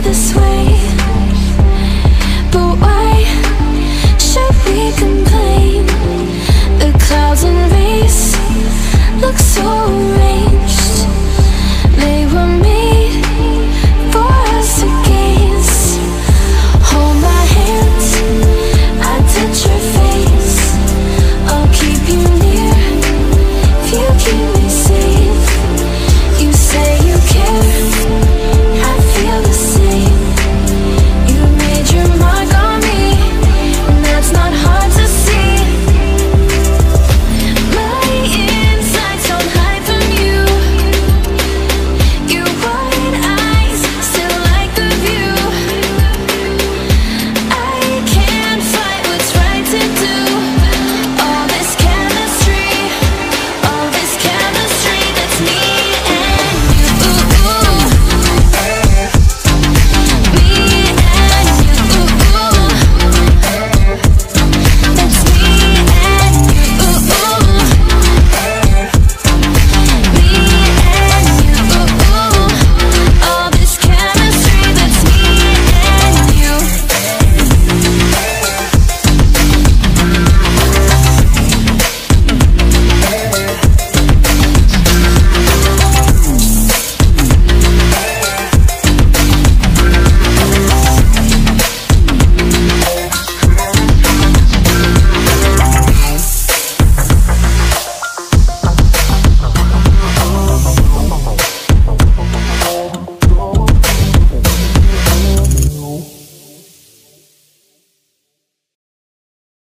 this way.